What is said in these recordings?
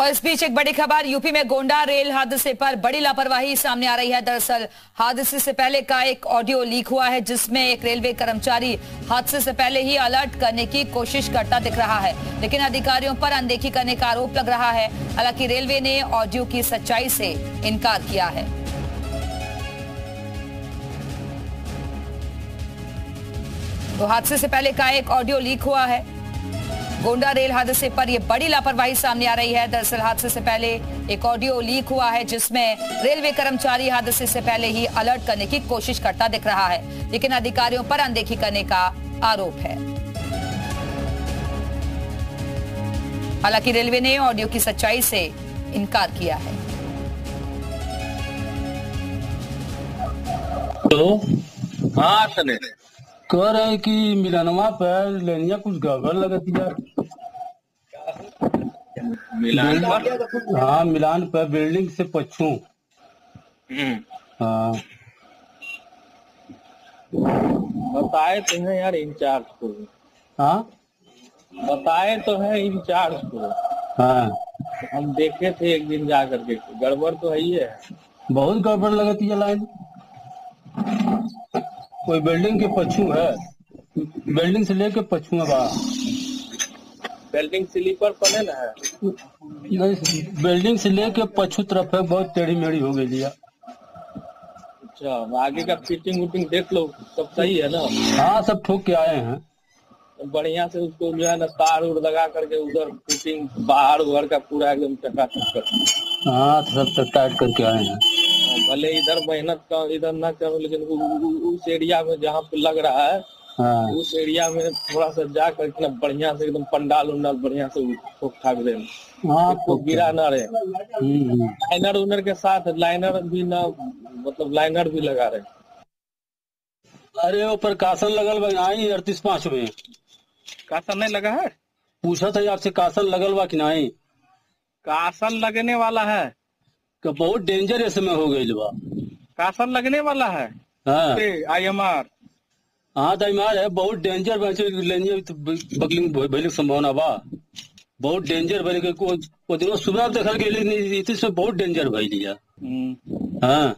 और इस बीच एक बड़ी खबर, यूपी में गोंडा रेल हादसे पर बड़ी लापरवाही सामने आ रही है। दरअसल, हादसे से पहले का एक ऑडियो लीक हुआ है, जिसमें एक रेलवे कर्मचारी हादसे से पहले ही अलर्ट करने की कोशिश करता दिख रहा है। लेकिन अधिकारियों पर अनदेखी करने का आरोप लग रहा है। हालाँकि रेलवे ने ऑडियो की सच्चाई से इनकार किया है। तो हादसे से पहले का एक ऑडियो लीक हुआ है। गोंडा रेल हादसे पर यह बड़ी लापरवाही सामने आ रही है। दरअसल हादसे से पहले एक ऑडियो लीक हुआ है, जिसमें रेलवे कर्मचारी हादसे से पहले ही अलर्ट करने की कोशिश करता दिख रहा है, लेकिन अधिकारियों पर अनदेखी करने का आरोप है। हालाँकि रेलवे ने ऑडियो की सच्चाई से इनकार किया है। हेलो। हाँ कह रहे हैं कि मिलनवा पर लेनिया कुछ गड़बड़ लगती यार। मिलान पर? हाँ मिलान पर बिल्डिंग से पछू। हम्म, हाँ। बताए तो है यार इंचार्ज को। हाँ? बताए तो है इंचार्ज को। हाँ। हम देखे थे एक दिन जा करके गड़बड़ तो है ही है। बहुत गड़बड़ लगती है लाइन। कोई बिल्डिंग के पछू है। बिल्डिंग से लेके पछू है बा बिल्डिंग स्लीपर पर ना है। नहीं बिल्डिंग से लेके पछू तरफ़ है बहुत टेढ़ी मेढ़ी हो गई लिया अच्छा आगे का फिटिंग वुटिंग देख लो सब सही है ना? हाँ सब ठोक के आए हैं। बढ़िया से उसको जो है ना तार उड़ लगा करके उधर फिटिंग बाहर घर का पूरा एकदम चकाचक कर। हाँ सब सब टाइट करके आए हैं। भले इधर मेहनत का इधर ना करो लेकिन उस एरिया में जहाँ पे लग रहा है हाँ। उस एरिया में थोड़ा सा जा करके ना बढ़िया से एकदम पंडाल उंडाल बढ़िया से ठोक ठाक दे हाँ तो गिरा ना रहे। हम्म, हम्म। लाइनर उनर के साथ लाइनर भी ना मतलब लाइनर भी लगा रहे। अरे वो प्रकाशन लगल बा आई अड़तीस पाँच में। कासन नहीं लगा है? पूछा था आपसे कासन लगल बा कि नहीं? कासन लगने वाला है। कि बहुत डेंजर इसमें हो गई बा कासन लगने वाला है? हाँ। आई एम आर हाँ तो हमार है बहुत डेंजर तो बगलिंग भइले संभावना बा। बहुत डेंजर भइले के को दिनों सुबह देखल इति से बहुत डेंजर भइली है। हाँ।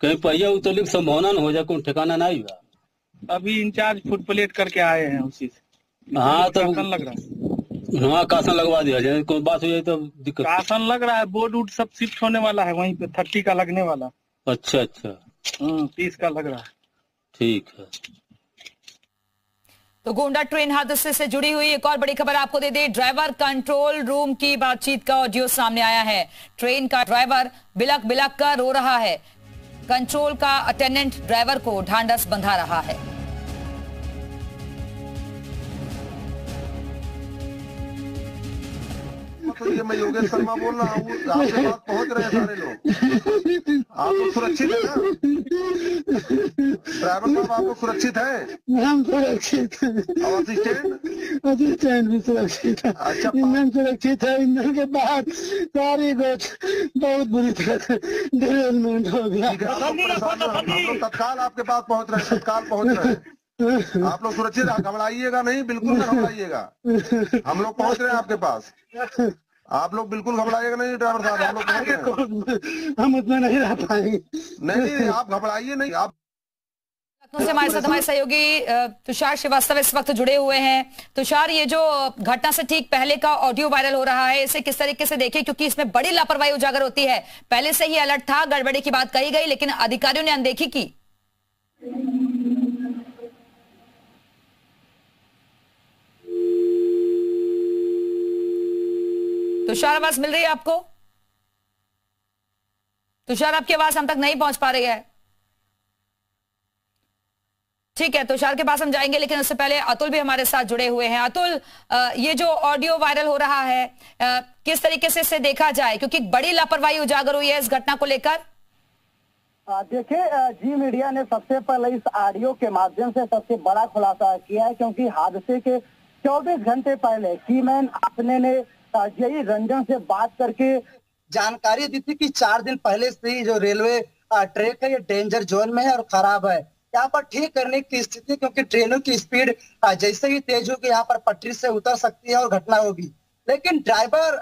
कहीं पहिया उतरने की संभावना न हो जाए कोई ठिकाना नहीं बा। अभी इंचार्ज फुट प्लेट करके आए हैं उसी से। हाँ तो लग रहा है। हाँ कासन लगवा दिया जाए कोई बात हो जाए तो दिक्कत। कासन लग रहा है बोर्ड वोर्ड सब शिफ्ट होने वाला है वहीं पे थर्टी का लगने वाला। अच्छा अच्छा। हम्म तीस का लग रहा है। ठीक है। तो गोंडा ट्रेन हादसे से जुड़ी हुई एक और बड़ी खबर आपको दे दे। ड्राइवर कंट्रोल रूम की बातचीत का ऑडियो सामने आया है। ट्रेन का ड्राइवर बिलक बिलक कर रो रहा है। कंट्रोल का अटेंडेंट ड्राइवर को ढांढस बंधा रहा है। तो ये मैं योगेश शर्मा बोल रहा हूँ आपके पास पहुँच रहे हैं सारे लोग। आप लोग सुरक्षित है ना? ड्राइवर साहब आपको सुरक्षित है? हम सुरक्षित हैं। और असिस्टेंट असिस्टेंट भी सुरक्षित है। अच्छा, ईंधन सुरक्षित है। ईंधन के बाद सारी गोच बहुत बुरी तरह से डिरेलमेंट हो गया। हम लोग तत्काल आपके पास पहुँच रहे हैं तत्काल पहुँच रहे हैं। आप लोग सुरक्षित घबराइएगा नहीं बिल्कुल ना घबराइएगा। हम लोग पहुँच रहे हैं आपके पास। आप लोग बिल्कुल घबराइएगा नहीं ड्राइवर साहब हम लोग हम उतना नहीं रह पाएँगे। नहीं नहीं आप घबराइए नहीं आप से हमारे साथ हमारे सहयोगी तुषार श्रीवास्तव इस वक्त जुड़े हुए हैं। तुषार ये जो घटना से ठीक पहले का ऑडियो वायरल हो रहा है इसे किस तरीके से देखें? क्योंकि इसमें बड़ी लापरवाही उजागर होती है। पहले से ही अलर्ट था गड़बड़ी की बात कही गई लेकिन अधिकारियों ने अनदेखी की। तुषार आवाज़ मिल रही है आपको? तुषार आपकी आवाज़ हम तक नहीं पहुँच पा रही है। ठीक है, तुषार के पास हम जाएँगे, लेकिन उससे पहले अतुल भी हमारे साथ जुड़े हुए हैं। अतुल ये जो ऑडियो वायरल हो रहा है किस तरीके से इसे देखा जाए? क्योंकि बड़ी लापरवाही उजागर हुई है इस घटना को लेकर। देखिए जी मीडिया ने सबसे पहले इस ऑडियो के माध्यम से सबसे बड़ा खुलासा किया है, क्योंकि हादसे के 24 घंटे पहले की मैन अपने ने जेई रंजन से बात करके जानकारी दी थी कि चार दिन पहले से ही जो रेलवे ट्रैक है ये डेंजर जोन में है और खराब है। यहाँ पर ठीक करने की स्थिति, क्योंकि ट्रेनों की स्पीड जैसे ही तेज होगी, यहाँ पर पटरी से उतर सकती है और घटना होगी। लेकिन ड्राइवर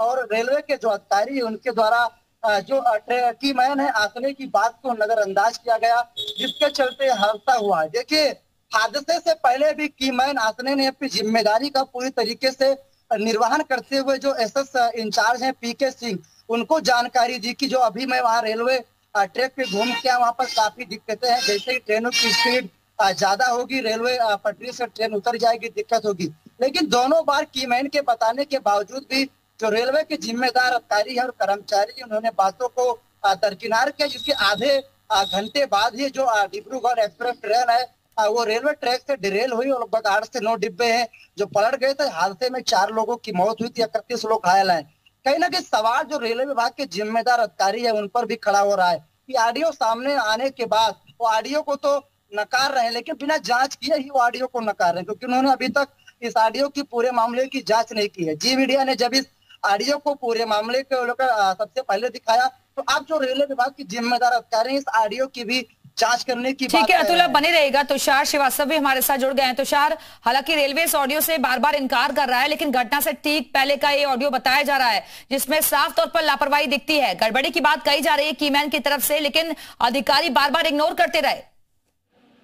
और रेलवे के जो अधिकारी उनके द्वारा जो की मैन है, आंकने की बात को नजरअंदाज किया गया, जिसके चलते हादसा हुआ। देखिए, हादसे से पहले भी की मैन आंकने ने अपनी ज़िम्मेदारी का पूरी तरीके से निर्वहन करते हुए जो एस एस इंचार्ज हैं पीके सिंह, उनको जानकारी दी कि जो अभी मैं वहाँ रेलवे ट्रैक पे घूम के वहाँ पर काफ़ी दिक्कतें हैं। जैसे ही ट्रेनों की स्पीड ज़्यादा होगी, रेलवे पटरी से ट्रेन उतर जाएगी, दिक्कत होगी। लेकिन दोनों बार कीमैन के बताने के बावजूद भी जो रेलवे के जिम्मेदार अधिकारी है और कर्मचारी उन्होंने बातों को दरकिनार किया, जिसके आधे घंटे बाद ही जो डिब्रूगढ़ एक्सप्रेस ट्रेन है वो रेलवे ट्रैक से डिरेल हुई और लगभग आठ से नौ डिब्बे हैं, जो पलट गए थे। हादसे में चार लोगों की मौत हुई थी, इकतीस लोग घायल हैं। कहीं ना कहीं सवाल जो रेलवे विभाग के जिम्मेदार अधिकारी है, उन पर भी खड़ा हो रहा है कि ऑडियो सामने आने के बाद, वो ऑडियो को तो नकार रहे हैं, लेकिन बिना जाँच किए ही वो ऑडियो को नकार रहे हैं, क्योंकि उन्होंने अभी तक इस ऑडियो की पूरे मामले की जाँच नहीं की है। जी मीडिया ने जब इस ऑडियो को पूरे मामले के सबसे पहले दिखाया तो अब जो रेलवे विभाग की जिम्मेदार अधिकारी इस ऑडियो की भी जाँच करने की ठीक है अतुल बने रहेगा तुषार श्रीवास्तव भी हमारे साथ जुड़ गए हैं। तुषार हालाँकि रेलवे इस ऑडियो से बार बार इनकार कर रहा है लेकिन घटना से ठीक पहले का ये ऑडियो बताया जा रहा है जिसमें साफ़ तौर पर लापरवाही दिखती है। गड़बड़ी की बात कही जा रही है कीमैन की तरफ़ से लेकिन अधिकारी बार बार इग्नोर करते रहे।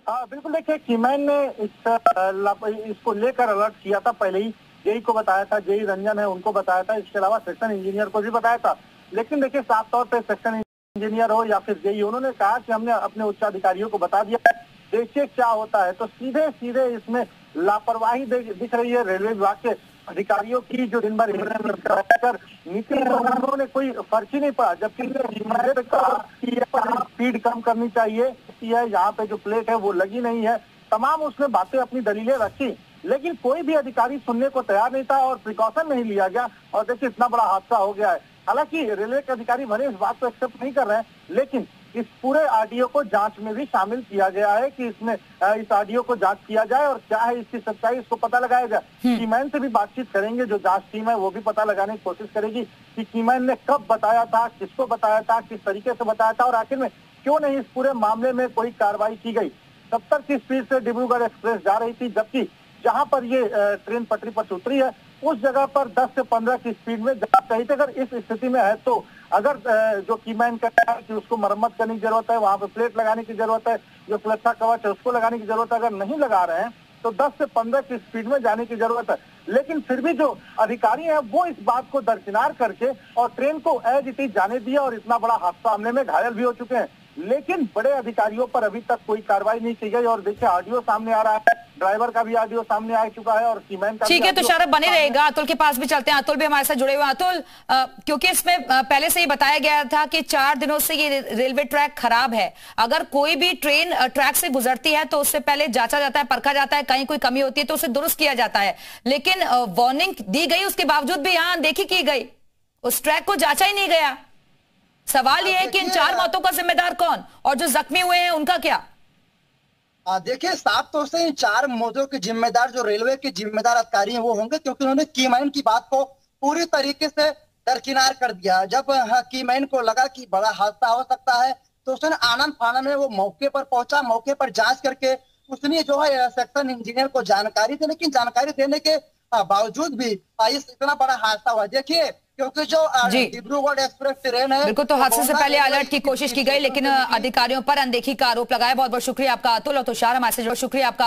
हाँ बिल्कुल देखिए कीमैन ने इस, इसको लेकर अलर्ट किया था पहले ही। जेई को बताया था जेई रंजन है उनको बताया था। इसके अलावा सेक्शन इंजीनियर को भी बताया था। लेकिन देखिए साफ़ तौर पर सेक्शन इंजीनियर हो या फिर जेई, उन्होंने कहा कि हमने अपने उच्च अधिकारियों को बता दिया, देखिए क्या होता है। तो सीधे सीधे इसमें लापरवाही दिख रही है। रेलवे विभाग के अधिकारियों की जो दिन भर कर नीति उन्होंने कोई फ़र्क ही नहीं पड़ा, जबकि स्पीड कम करनी चाहिए। यहाँ पे जो प्लेट है वो लगी नहीं है। तमाम उसने बातें अपनी दलीलें रखी, लेकिन कोई भी अधिकारी सुनने को तैयार नहीं था और प्रिकॉशन नहीं लिया गया। और देखिए, इतना बड़ा हादसा हो गया है। हालाँकि रेलवे के अधिकारी भले इस बात को एक्सेप्ट नहीं कर रहे हैं लेकिन इस पूरे आरडीओ को जाँच में भी शामिल किया गया है कि इसमें इस आरडीओ को जाँच किया जाए और क्या है इसकी सच्चाई इसको पता लगाया जाए हम्म। कीमैन से भी बातचीत करेंगे जो जाँच टीम है वो भी पता लगाने की कोशिश करेगी कि कीमैन ने कब बताया था किसको बताया था किस तरीके से बताया था और आखिर में क्यों नहीं इस पूरे मामले में कोई कार्रवाई की गई सत्तर की स्पीड से डिब्रूगढ़ एक्सप्रेस जा रही थी जबकि जहाँ पर ये ट्रेन पटरी पर उतरी है उस जगह पर 10 से 15 की स्पीड में चाहिए अगर इस स्थिति में है तो अगर जो कीमैन कहता है कि उसको मरम्मत करने की ज़रूरत है, वहाँ पर प्लेट लगाने की ज़रूरत है, जो सुरक्षा कवच है उसको लगाने की ज़रूरत है, अगर नहीं लगा रहे हैं तो 10 से 15 की स्पीड में जाने की ज़रूरत है। लेकिन फिर भी जो अधिकारी हैं, वो इस बात को दरकिनार करके और ट्रेन को एज इट इज़ जाने दिया और इतना बड़ा हादसा हमले में घायल भी हो चुके हैं। लेकिन बड़े अधिकारियों पर अभी तक कोई कार्रवाई नहीं की गई और देखिए ऑडियो सामने आ रहा है। ड्राइवर का भी ऑडियो सामने आ चुका है और सीमेंट का ठीक है तुषार बने रहेगा। अतुल के पास भी चलते हैं। अतुल भी हमारे साथ जुड़े हुए अतुल क्योंकि इसमें पहले से ही बताया गया था कि चार दिनों से ये रेलवे ट्रैक खराब है। अगर कोई भी ट्रेन ट्रैक से गुजरती है तो उससे पहले जांचा जाता है परखा जाता है कहीं कोई कमी होती है तो उसे दुरुस्त किया जाता है। लेकिन वार्निंग दी गई उसके बावजूद भी यहाँ देखी की गई। उस ट्रैक को जांचा ही नहीं गया। सवाल यह है कि इन चार मौतों का जिम्मेदार कौन? और जो जख्मी हुए हैं उनका क्या? देखिए साफ़ तौर से इन चार मौतों के जिम्मेदार जो रेलवे के जिम्मेदार अधिकारी हैं वो होंगे क्योंकि उन्होंने कीमैन की बात को पूरी तरीके से दरकिनार कर दिया। जब हाँ, कीमैन को लगा कि बड़ा हादसा हो सकता है तो उसने आनंद फानन में वो मौके पर पहुँचा। मौके पर जाँच करके उसने जो है सेक्शन इंजीनियर को जानकारी दी लेकिन जानकारी देने के बावजूद भी इस इतना बड़ा हादसा हुआ। देखिए क्योंकि जो डिब्रूगढ़ एक्सप्रेस ट्रेन है बिल्कुल तो हादसे से पहले अलर्ट की कोशिश की गई लेकिन अधिकारियों पर अनदेखी का आरोप लगाया। बहुत बहुत शुक्रिया आपका अतुल और तुषार हमारे जो शुक्रिया आपका